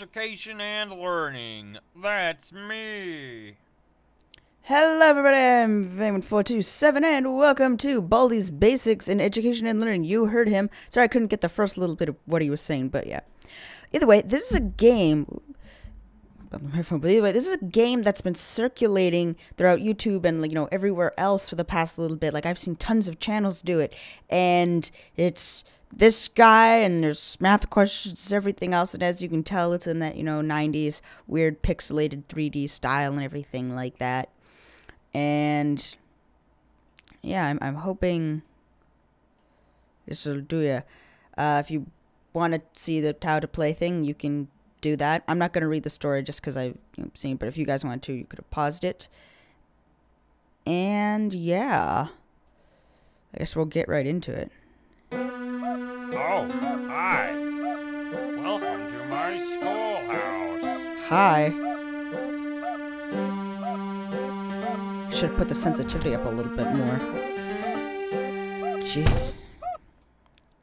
education and learning. That's me. Hello everybody, I'm Vayman427 and welcome to Baldi's Basics in Education and Learning. You heard him. Sorry I couldn't get the first little bit of what he was saying, but yeah. Either way, this is a game but either way, this is a game that's been circulating throughout YouTube and you know everywhere else for the past little bit. Like I've seen tons of channels do it, and it's this guy and there's math questions, everything else. And as you can tell, it's in that you know 90s weird pixelated 3D style and everything like that. And yeah, I'm I'm hoping this will do ya. Uh, if you want to see the how to play thing, you can do that. I'm not going to read the story just because I've you know, seen, but if you guys want to, you could have paused it. And yeah, I guess we'll get right into it. Oh, hi. Welcome to my schoolhouse. Hi. Should put the sensitivity up a little bit more. Jeez.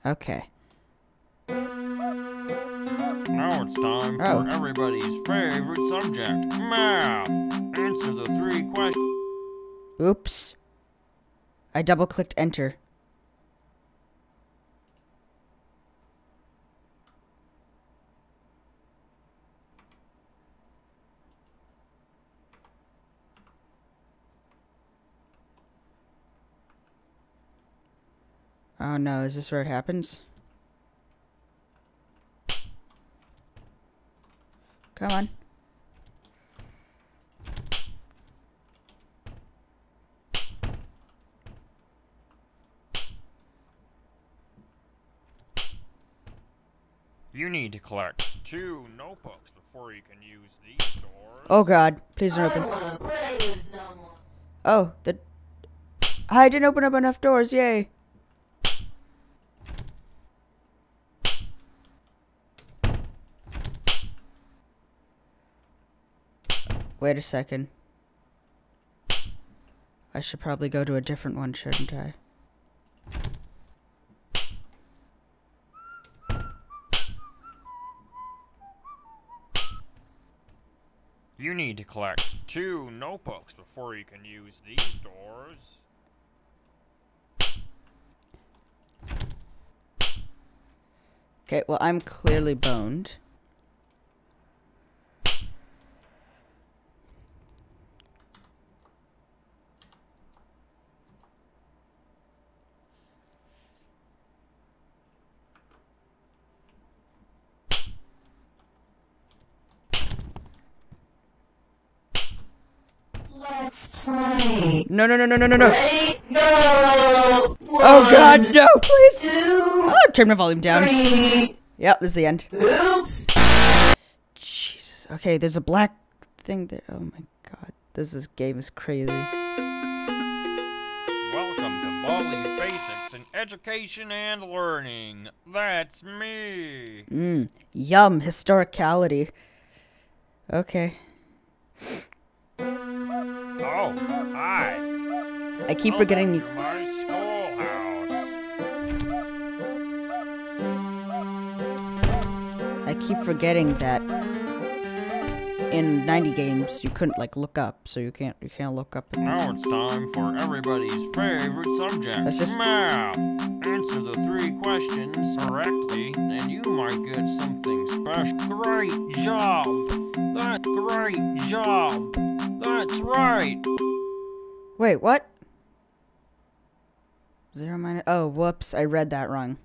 Okay. Now it's time for Oh. everybody's favorite subject, math. Answer the three questions. Oops. I double clicked enter. Oh no, is this where it happens? Come on. You need to collect two notebooks before you can use these doors. Oh god, please don't open. Oh, the. I didn't open up enough doors, yay. Wait a second. I should probably go to a different one, shouldn't I? You need to collect two notebooks before you can use these doors. Okay, well, I'm clearly boned. No, no, no, no, no, no, no. Ready? Go! Oh god, no, please. Two, Oh, turn my volume down. three, Yep, this is the end. two. Jesus. Okay, there's a black thing there. Oh my god. This is game is crazy. Welcome to Baldi's Basics in Education and Learning. That's me. Mmm. Yum. Historicality. Okay. Oh, hi. I keep forgetting. To my schoolhouse. I keep forgetting that in 90 games you couldn't like look up, so you can't you can't look up. Now it's time for everybody's favorite subject, That's just- math. Answer the three questions correctly, and you might get something special. Great job! That great job! That's right! Wait, what? Zero minus. Oh, whoops! I read that wrong.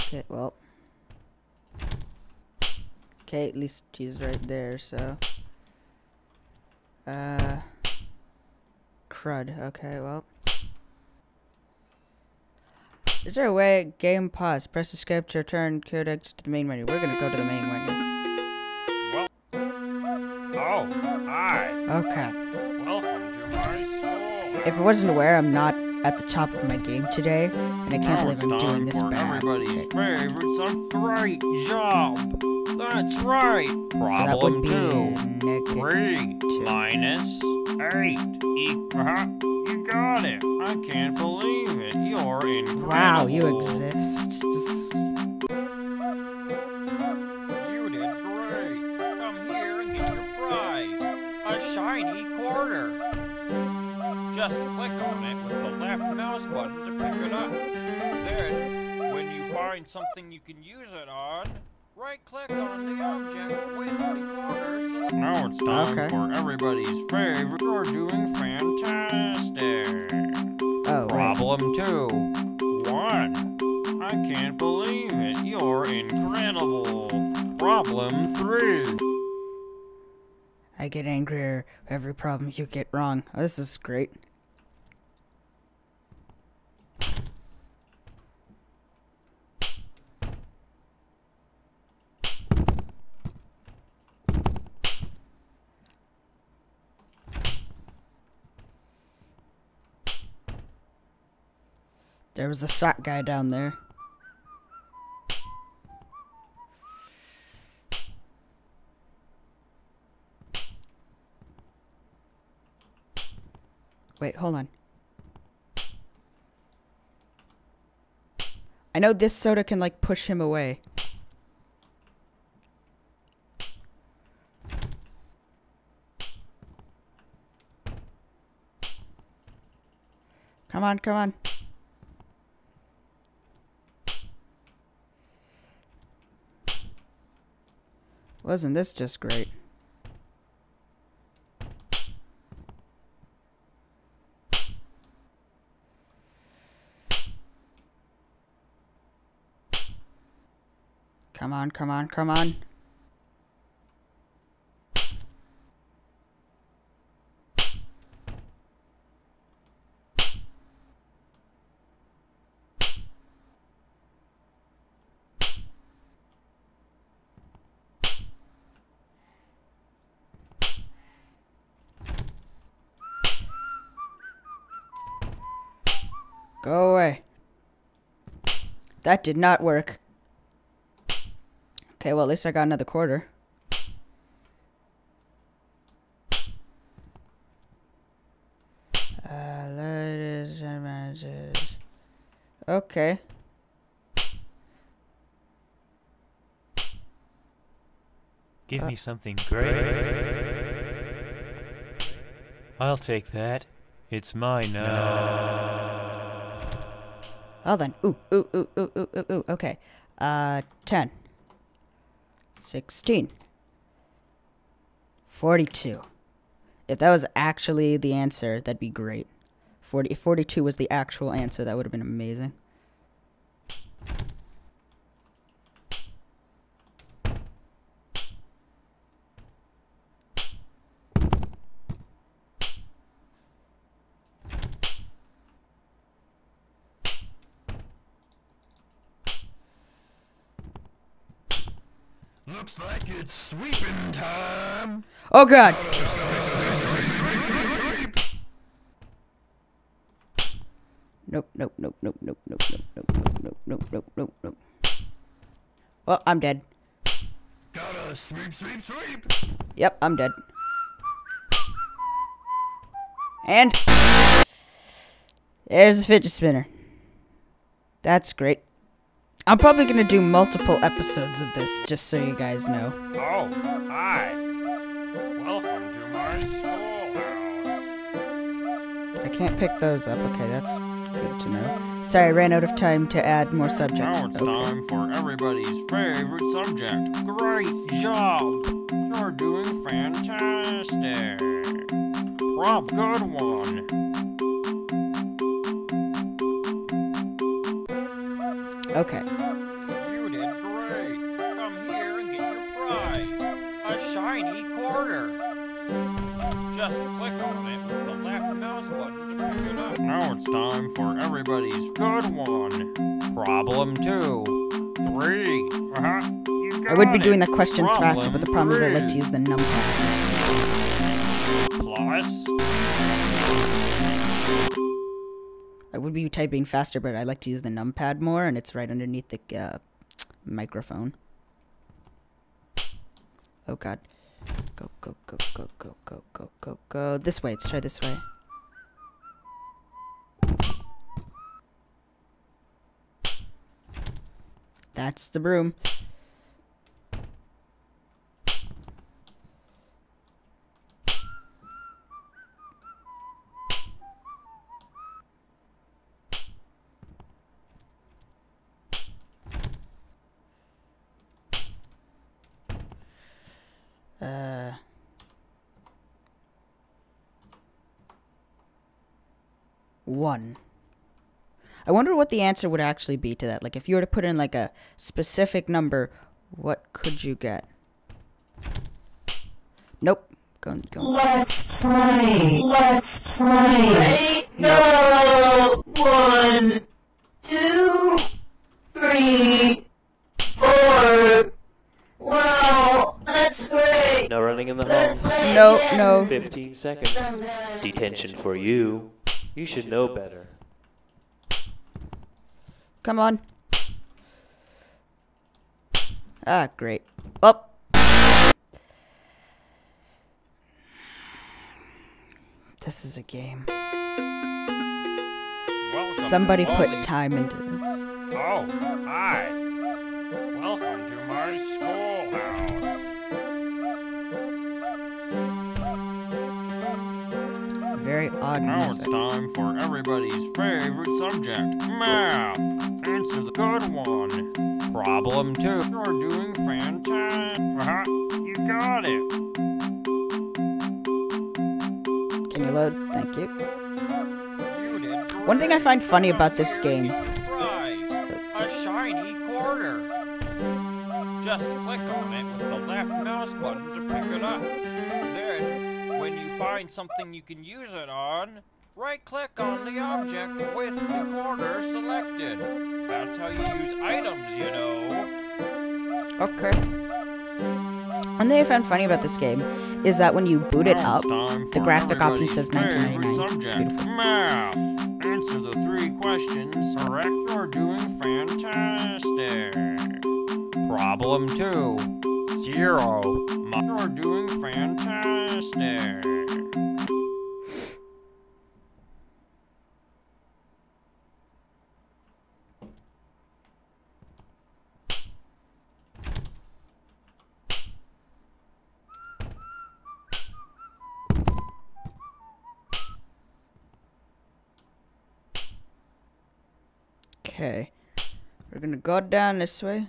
Okay, well. Okay, at least she's right there. So. Uh. Crud. Okay, well. Is there a way game pause? Press escape to return codex to the main menu. We're gonna go to the main menu. Oh, hi. Okay. Welcome to my school. If I wasn't aware, I'm not at the top of my game today, and I can't believe I'm doing this for bad. everybody's Okay. favorite sub. Great job! That's right! Problem So that Problem would be two. Three two. minus eight equal. Uh-huh. You got it. I can't believe it. You're incredible. Wow, you exist. Just click on it with the left mouse button to pick it up. Then, when you find something you can use it on, right click on the object with the corner select. Now it's time Okay. for everybody's favorite. You're doing fantastic. Oh, wait. Problem two. One. I can't believe it. You're incredible. Problem three. I get angrier every problem you get wrong. Oh, this is great. There was a sock guy down there. Wait, hold on. I know this soda can like push him away. Come on, come on. Wasn't this just great? Come on, come on, come on. Go away. That did not work. Okay, well, at least I got another quarter. Uh, ladies and managers. Okay. Give me something great. I'll take that. It's mine now. Well then. Ooh, ooh, ooh, ooh, ooh, ooh, ooh. Okay. Uh, 10. 16. 42. If that was actually the answer, that'd be great. 40, if 42 was the actual answer, that would have been amazing. Looks like it's sweeping time. Oh god! Nope, nope, nope, nope, nope, nope, nope, nope, nope, nope, nope, nope, nope, nope. Well, I'm dead. Gotta sweep, sweep, sweep. Yep, I'm dead. And there's a fidget spinner. That's great. I'm probably gonna do multiple episodes of this, just so you guys know. Oh, hi. Welcome to my schoolhouse. I can't pick those up. Okay, that's good to know. Sorry, I ran out of time to add more subjects. Now it's Okay. time for everybody's favorite subject. Great job! You're doing fantastic. Rob, good one. Okay. You did great. Come here and get your prize. A shiny quarter. Just click on it with the left mouse button to pick it up. Now it's time for everybody's good one. Problem two. Three. Uh-huh. I would be got doing the questions faster, but the problem is I like to use the numpad. Plus. I would be typing faster, but I like to use the numpad more, and it's right underneath the uh, microphone. Oh god. Go, go, go, go, go, go, go, go, go. This way. Let's try this way. That's the broom. One. I wonder what the answer would actually be to that. Like, if you were to put in like a specific number, what could you get? Nope. Go, go. Let's play. Let's play. Go. One, two, three, four. Wow, that's great. No running in the home. No, no. 15 seconds. Detention for you. You should know better. Come on. Ah, great. Oh. This is a game. Welcome Somebody put Baldi- time into this. Oh, hi. Welcome to my schoolhouse. Very odd Now it's time for everybody's favorite subject, math. Answer the good one. Problem two. You're doing fantastic. Uh-huh. You got it. Can you load? Thank you. You One thing I find funny about this game. A shiny quarter. Just click on it with the left mouse button to pick it up. When you find something you can use it on, right click on the object with the corner selected. That's how you use items, you know. Okay. One thing I found funny about this game is that when you boot it up, the graphic option says favorite 1999. It's beautiful. Math. Answer the three questions correct. You're doing fantastic. Problem two. Zero. Ma- You're doing fantastic. Okay. We're gonna go down this way.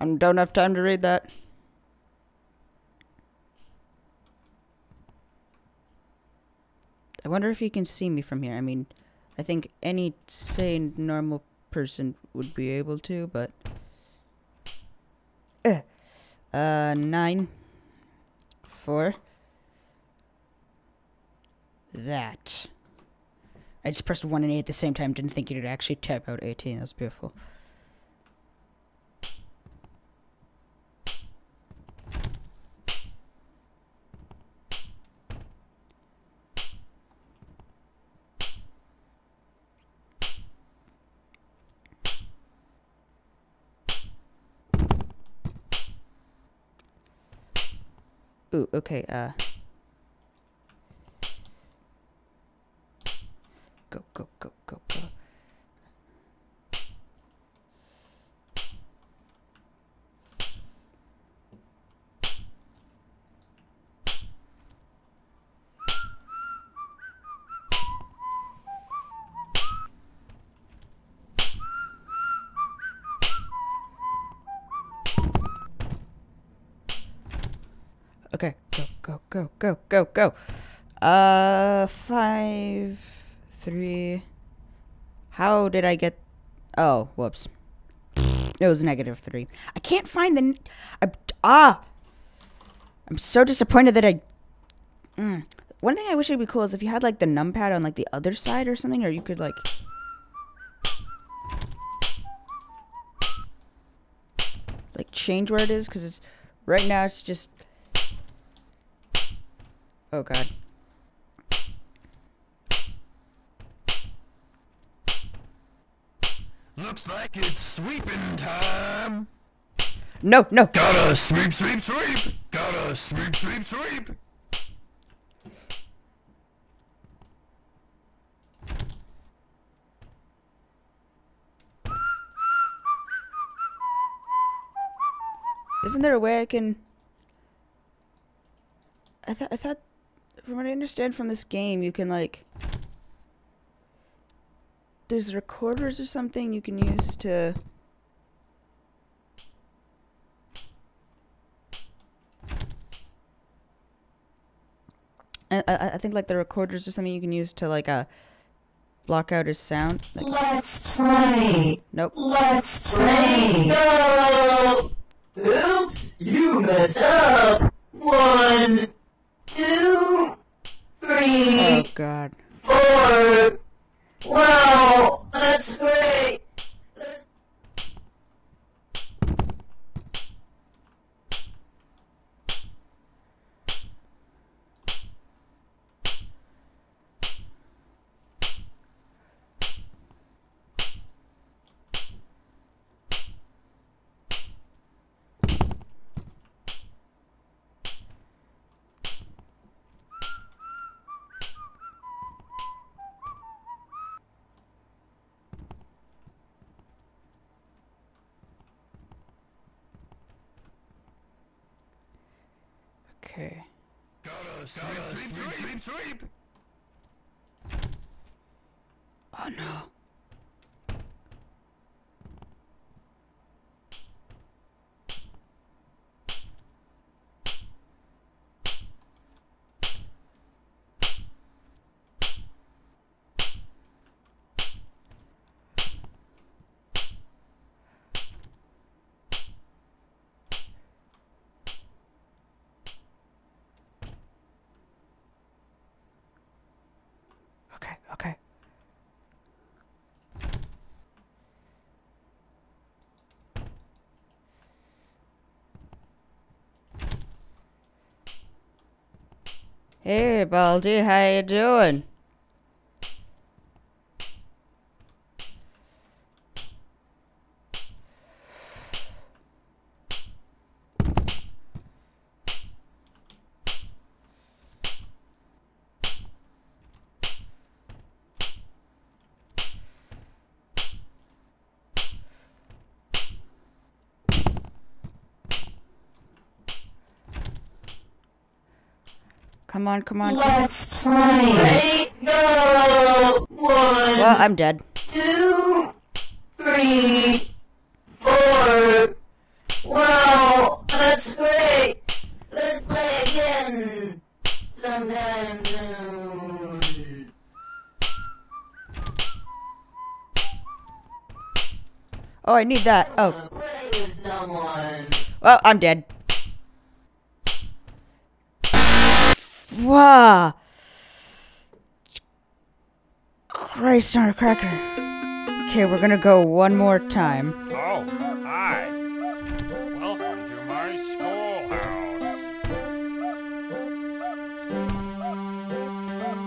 I don't have time to read that. I wonder if you can see me from here. I mean, I think any sane, normal person would be able to, but. Uh, uh nine. Four. That. I just pressed 1 and 8 at the same time, didn't think you'd actually type out 18. That's beautiful. Ooh, okay, uh. Go, go, go, go, go. Okay, go, go, go, go. Uh, five, three. How did I get? Oh, whoops. It was negative three. I can't find the. I, ah. I'm so disappointed that I. Mm. One thing I wish would be cool is if you had like the numpad on like the other side or something, or you could like. Like change where it is, because it's right now it's just. Oh god. Looks like it's sweeping time. No, no. Gotta sweep, sweep, sweep. Gotta sweep, sweep, sweep. Isn't there a way I can? I thought I thought from what I understand from this game, you can like. There's recorders or something you can use to. I, I I think like the recorders or something you can use to like uh block out his sound. Like, Let's play. nope. Let's play. Go. Oops, you messed up. One, two, three, Oh god. four. Wow, that's great. Okay. Gotta sweep, sweep, sweep, sweep, sweep. Oh no. Okay, okay. Hey, Baldi, how you doing? Come on, come on. Let's play. Go. One, Well, I'm dead. two, three, four. Wow, that's great. Let's play again. Sometime soon. Oh, I need that. Oh, Play well, I'm dead. Wow. Christ on a cracker. Okay, we're gonna go one more time. Oh, hi. Welcome to my schoolhouse.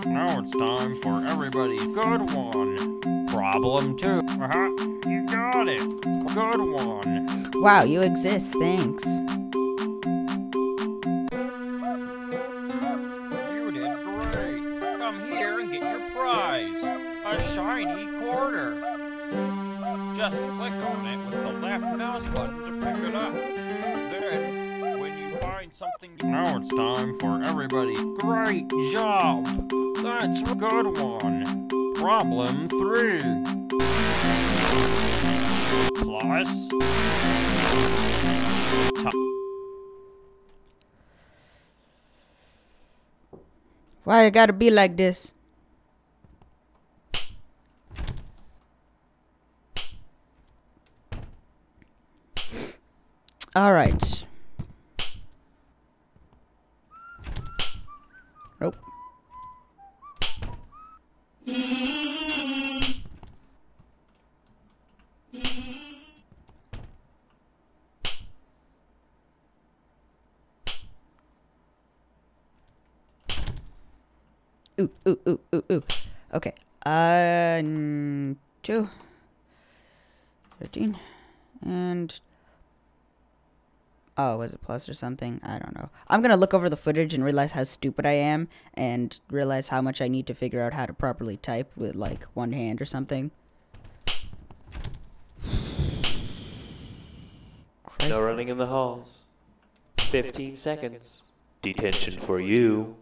Now it's time for everybody's good one. Problem two. Uh-huh. You got it. Good one. Wow, you exist. Thanks. Something... Now it's time for everybody. Great job. That's a good one. Problem three. Plus... Why it gotta be like this? All right. Ooh, ooh, ooh, ooh, ooh. Okay. Uh, two. 15. And. Oh, was it plus or something? I don't know. I'm gonna look over the footage and realize how stupid I am and realize how much I need to figure out how to properly type with like one hand or something. No running in the halls. 15 seconds. Detention for you.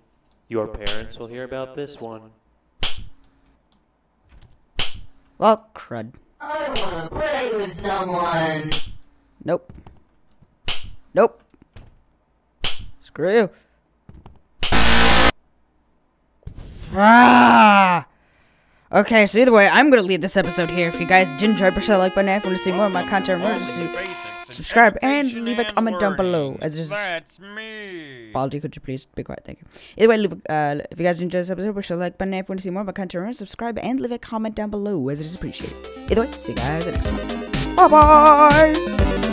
Your parents will hear about this one. Well, crud. I wanna play with someone. Nope. Nope. Screw you. Ah! Okay, so either way, I'm gonna leave this episode here. If you guys did enjoy, push that like button. If you want to see more of my content, remember to Baldi's see- Basics in subscribe and leave a comment down below, as there's- That's me. Baldi, could you please be quiet? Thank you. Either way, leave uh, if you guys enjoyed this episode, push the like button. If you want to see more of my content, subscribe and leave a comment down below, as it is appreciated. Either way, see you guys in the next one. Bye bye!